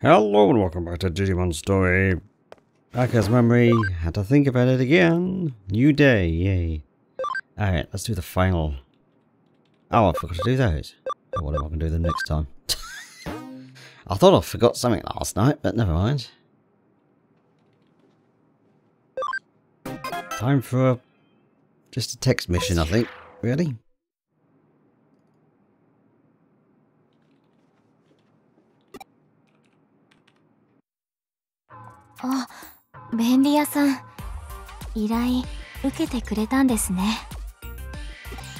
Hello and welcome back to Digimon Story. Back as memory, had to think about it again. New day, yay. Alright, let's do the final. Oh, I forgot to do those. Oh, what am I to do the next time? I thought I forgot something last night, but never mind. Time for a, just a text mission, I think. Really? あ、便利屋さん。依頼受けてくれたんですね。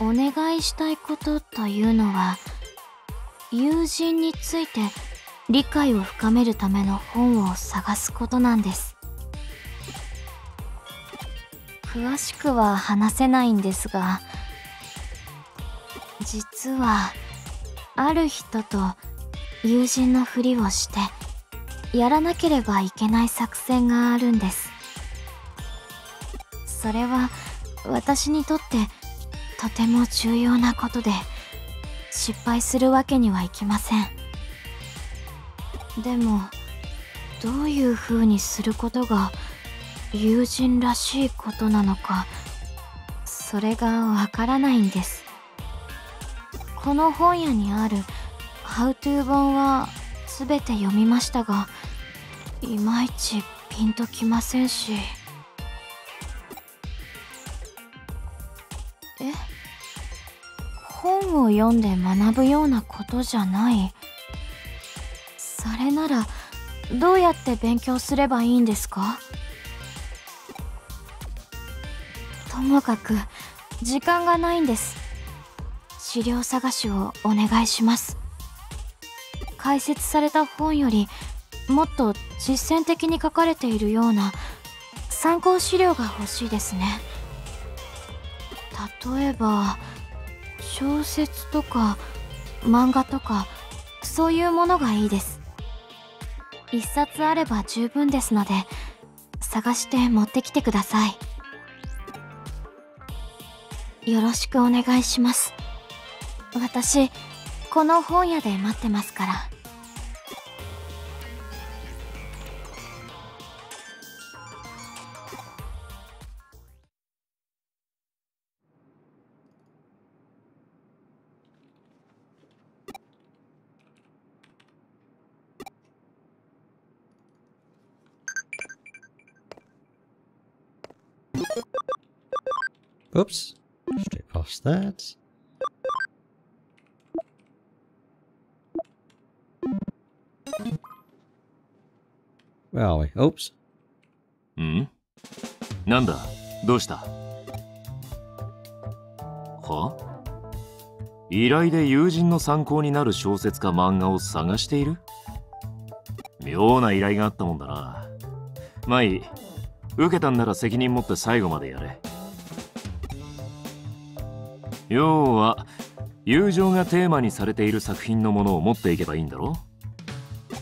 お願いしたいことというのは、友人について理解を深めるための本を探すことなんです。詳しくは話せないんですが、実は、ある人と友人のふりをして、やらなければいけない作戦があるんです。それは私にとってとても重要なことで失敗するわけにはいきません。でもどういう風にすることが友人らしいことなのかそれがわからないんです。この本屋にある「How to 本は全て読みましたがいまいちピンときませんし。え？本を読んで学ぶようなことじゃない。それならどうやって勉強すればいいんですか？ともかく時間がないんです。資料探しをお願いします。解説された本よりもっと実践的に書かれているような参考資料が欲しいですね。例えば小説とか漫画とかそういうものがいいです。一冊あれば十分ですので探して持ってきてください。よろしくお願いします。私この本屋で待ってますから。Oops. Straight past that. Where are we? Oops. んなんだ?どうした?は?依頼で友人の参考になる小説か漫画を探している?妙な依頼があったもんだな。まあいい。受けたんなら責任持って最後までやれ。要は友情がテーマにされている作品のものを持っていけばいいんだろ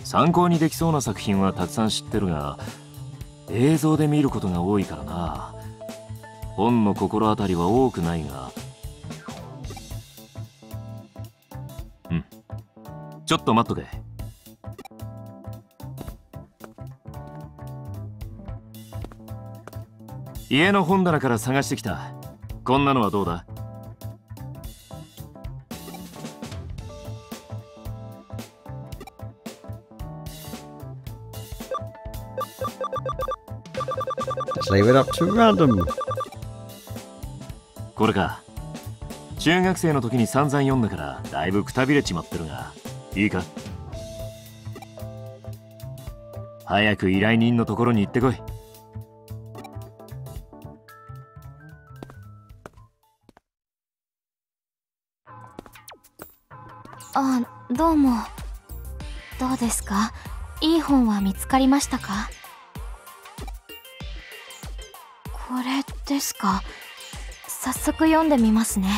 参考にできそうな作品はたくさん知ってるが映像で見ることが多いからな。本の心当たりは多くないが。うん。ちょっと待っとけ。家の本棚から探してきた。こんなのはどうだ？Leave it up to random. これか。中学生の時に散々読んだからだいぶくたびれちまってるが、いいか？早く依頼人のところに行ってこい。あ、どうも。どうですか？いい本は見つかりましたか？れですか？早速読んでみますね。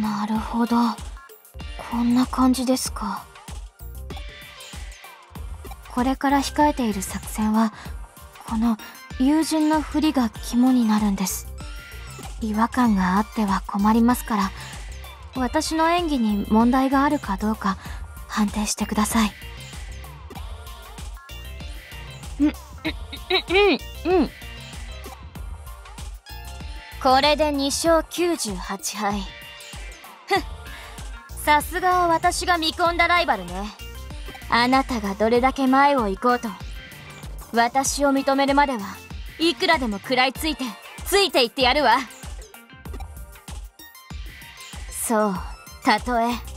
なるほど。こんな感じですか。これから控えている作戦はこの友人のふりが肝になるんです。違和感があっては困りますから私の演技に問題があるかどうか判定してください。うん。うん。うん。うん。これで2勝98敗。ふんさすがは私が見込んだライバルね。あなたがどれだけ前を行こうと私を認めるまではいくらでも食らいついてついていってやるわ。そうたとえ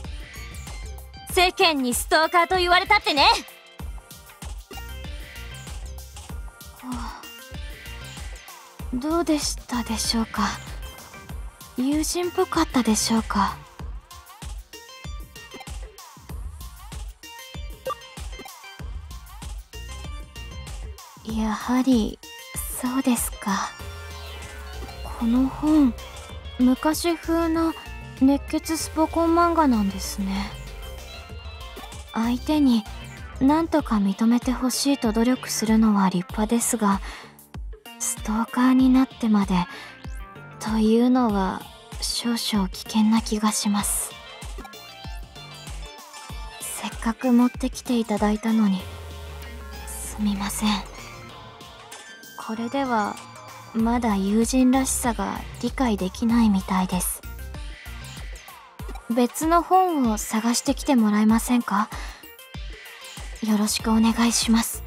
世間にストーカーと言われたってね。どうでしたでしょうか？友人っぽかったでしょうか？やはりそうですか。この本昔風な熱血スポコン漫画なんですね。相手に何とか認めてほしいと努力するのは立派ですがストーカーになってまでというのは少々危険な気がします。せっかく持ってきていただいたのに。すみません。これではまだ友人らしさが理解できないみたいです。別の本を探してきてもらえませんか？よろしくお願いします。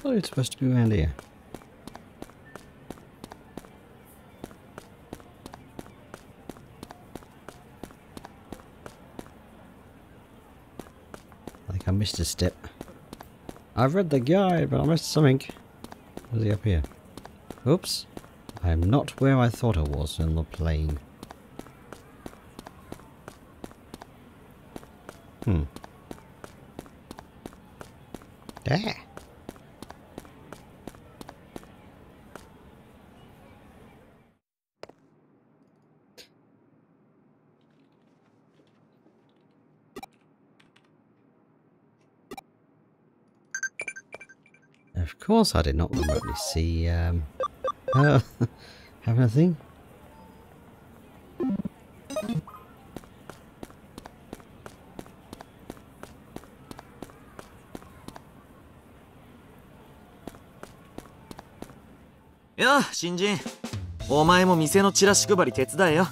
Thought it's supposed to be around here. I think I missed a step. I've read the guide, but I missed something. Was he up here? Oops. I am not where I thought I was in the plane. Of course I did not remotely see, um... Uh, have anything?. よ新人お前も店のチラシ配り手伝えよ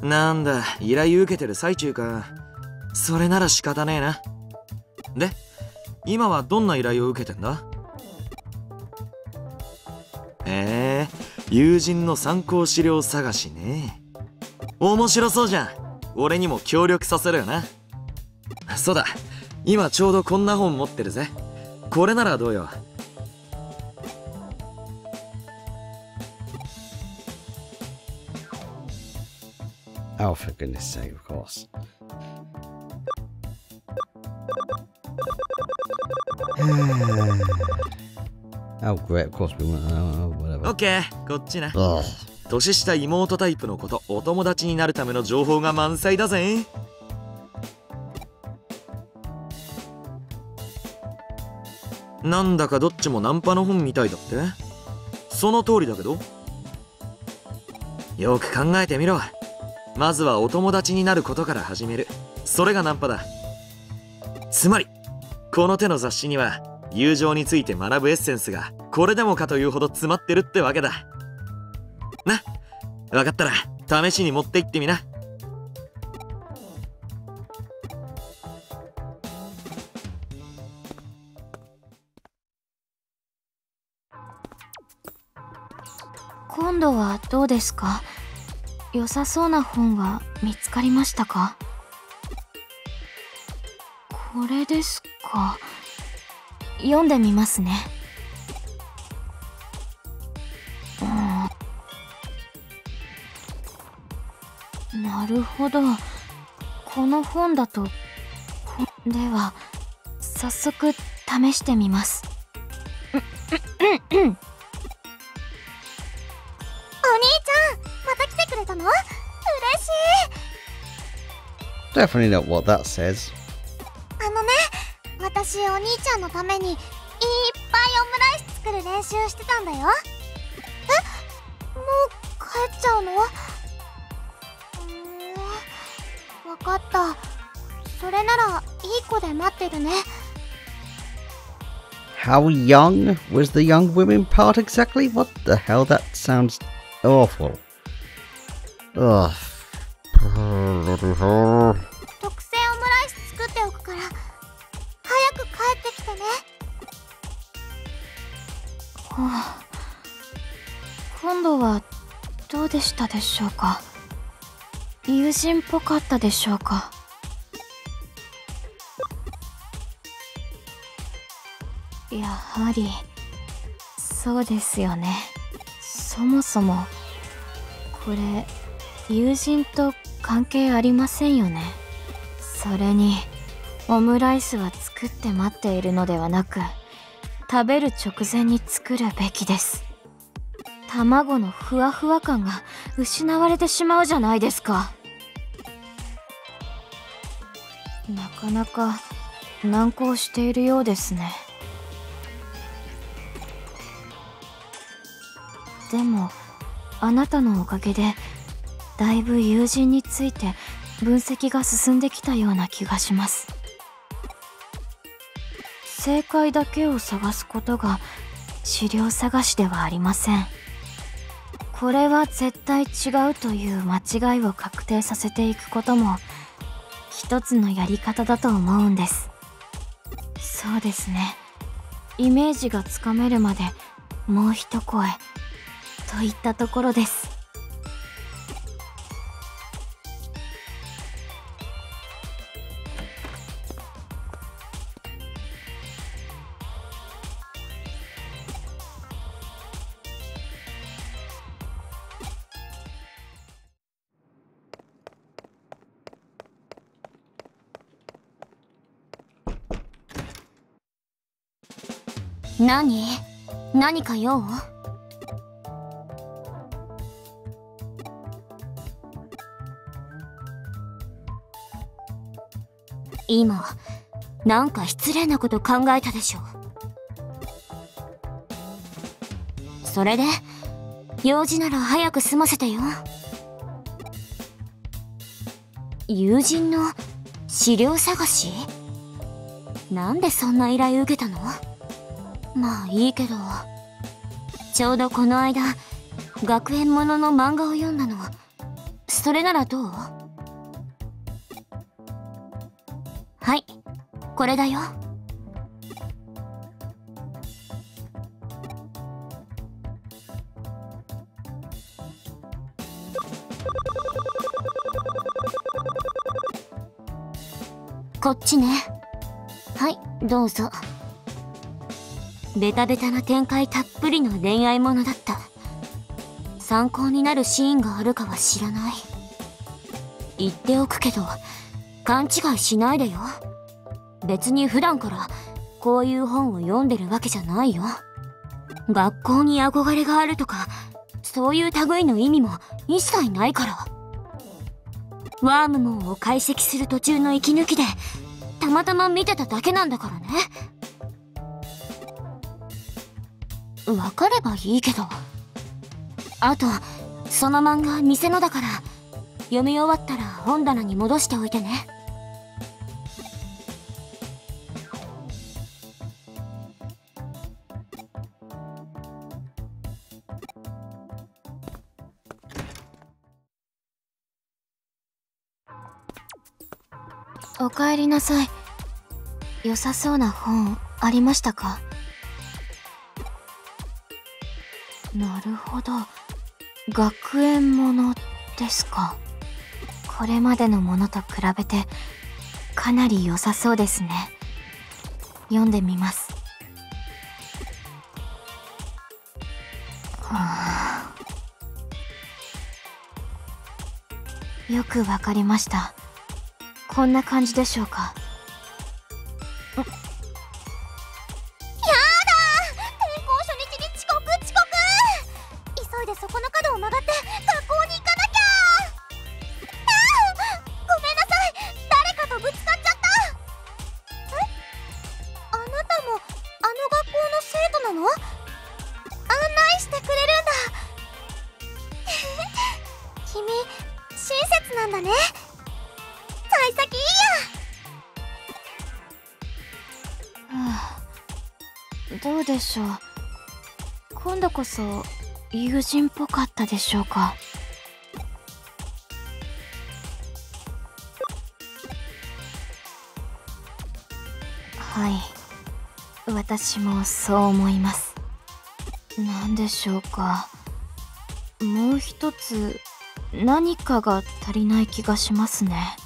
なんだ依頼受けてる最中かそれなら仕方ねえなで今はどんな依頼を受けてんだ？へえ友人の参考資料探しね。面白そうじゃん。俺にも協力させるよな。そうだ今ちょうどこんな本持ってるぜ。これならどうよ。Oh, for goodness sake, of course. oh, great, of course we went. Oh, whatever. オッケーこっちな。Ugh. 年下妹タイプの子とお友達になるための情報が満載だぜ。なんだかどっちもナンパの本みたいだって。その通りだけど。よく考えてみろ。まずはお友達になることから始める。それがナンパだ。つまりこの手の雑誌には友情について学ぶエッセンスがこれでもかというほど詰まってるってわけだ。な分かったら試しに持って行ってみな。今度はどうですか？良さそうな本は見つかりましたか？これですか。読んでみますね。うん。なるほど。この本だとでは早速試してみます。お兄ちゃん。また来てくれたの嬉しい Definitely not what that says. 私お兄ちゃんのためにいっぱいオムライス作る練習してたんだよえもう帰っちゃうのうんわかったそれならいい子で待ってるね How young was the young women part exactly? What the hell? That sounds awful. Ugh. でしたでしょうか？友人っぽかったでしょうか？やはりそうですよね。そもそもこれ友人と関係ありませんよね。それにオムライスは作って待っているのではなく食べる直前に作るべきです。卵のふわふわ感が失われてしまうじゃないですか。なかなか難航しているようですね。でもあなたのおかげでだいぶ友人について分析が進んできたような気がします。正解だけを探すことが資料探しではありません。これは絶対違うという間違いを確定させていくことも一つのやり方だと思うんです。そうですね。イメージがつかめるまでもう一声といったところです。何？何か用？今なんか失礼なこと考えたでしょ。それで用事なら早く済ませてよ。友人の資料探し？なんでそんな依頼受けたの？まあいいけど。ちょうどこの間学園ものの漫画を読んだの。それならどう？はいこれだよ。こっちね。はいどうぞ。ベタベタな展開たっぷりの恋愛ものだった。参考になるシーンがあるかは知らない。言っておくけど勘違いしないでよ。別に普段からこういう本を読んでるわけじゃないよ。学校に憧れがあるとかそういう類の意味も一切ないから。ワームモンを解析する途中の息抜きでたまたま見てただけなんだからね。わかればいいけど。あとその漫画店のだから読み終わったら本棚に戻しておいてね。おかえりなさい。良さそうな本ありましたか？なるほど。学園ものですか。これまでのものと比べてかなり良さそうですね。読んでみます。よくわかりました。こんな感じでしょうか。今度こそ友人っぽかったでしょうか。はい。私もそう思います。何でしょうか。もう一つ何かが足りない気がしますね。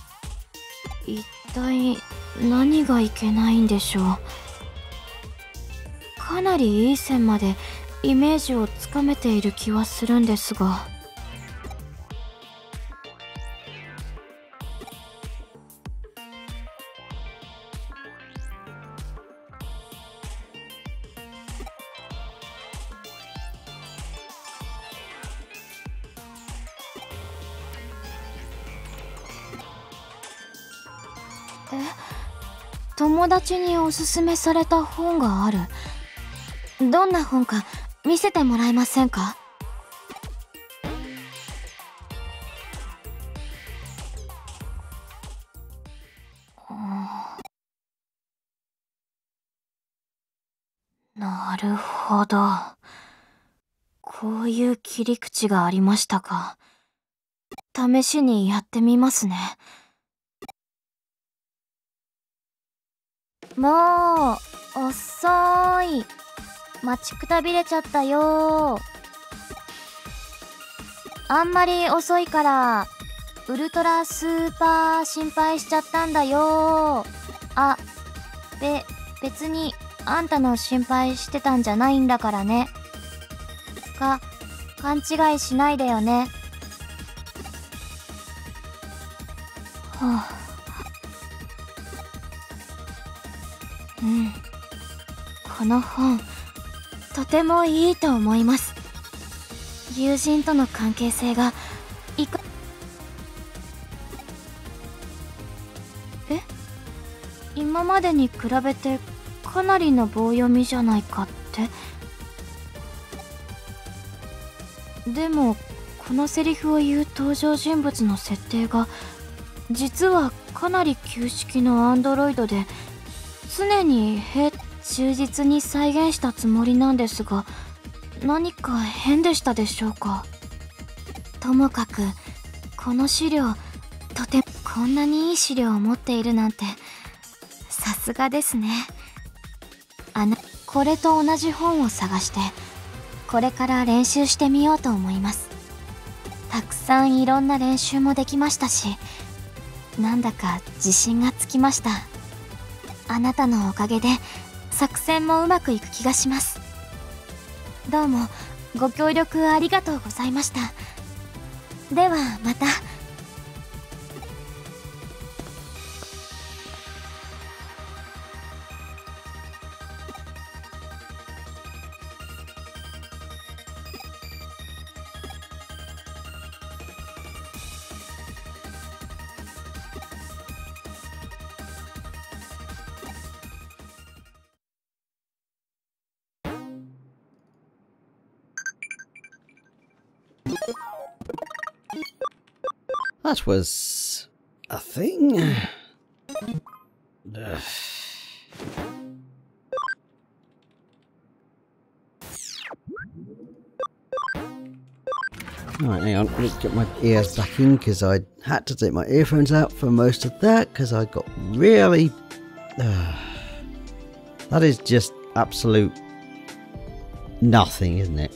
一体何がいけないんでしょう。かなりいい線までイメージをつかめている気はするんですが。え？友達におすすめされた本がある。どんな本か見せてもらえませんか？なるほど。こういう切り口がありましたか。試しにやってみますね。もう、遅い。待ちくたびれちゃったよあんまり遅いから、ウルトラスーパー心配しちゃったんだよあ、べ、別に、あんたの心配してたんじゃないんだからね。か、勘違いしないでよね。はあ。うん。この本、とてもいいと思います。友人との関係性が、いか、え？今までに比べてかなりの棒読みじゃないかって？でもこのセリフを言う登場人物の設定が実はかなり旧式のアンドロイドで常にへ忠実に再現したつもりなんですが何か変でしたでしょうか？ともかくこの資料とてもこんなにいい資料を持っているなんてさすがですね。あなこれと同じ本を探してこれから練習してみようと思います。たくさんいろんな練習もできましたしなんだか自信がつきました。あなたのおかげで作戦もうまくいく気がします。どうもご協力ありがとうございました。ではまた。That was a thing. Ugh. Right, hang on, let's get my ears back in because I had to take my earphones out for most of that because I got really. Ugh. that is just absolute nothing, isn't it?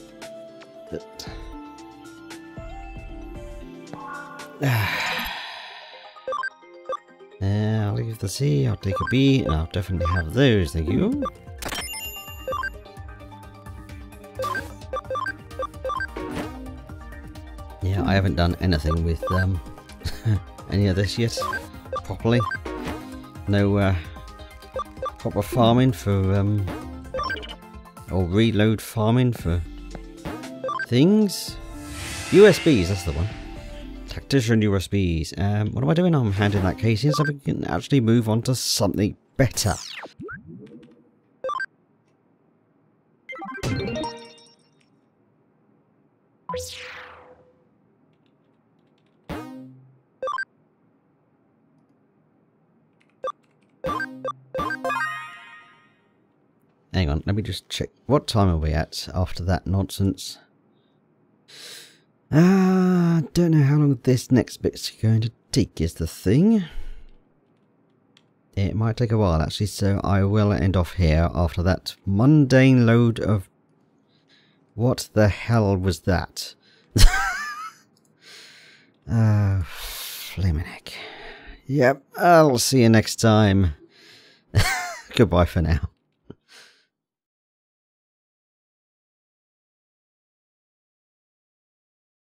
I'll leave the C, I'll take a B, and I'll definitely have those, thank you. Yeah, I haven't done anything with um, any of this yet, properly. No uh, proper farming for, um, or reload farming for things. USBs, that's the one. Tactician USBs. Um, what am I doing? I'm handing that case in so we can actually move on to something better. Hang on, let me just check. What time are we at after that nonsense? Ah, uh, don't know how long this next bit's going to take is the thing. It might take a while actually, so I will end off here after that mundane load of... What the hell was that? Ah, uh, Flaminick. Yep, I'll see you next time. Goodbye for now.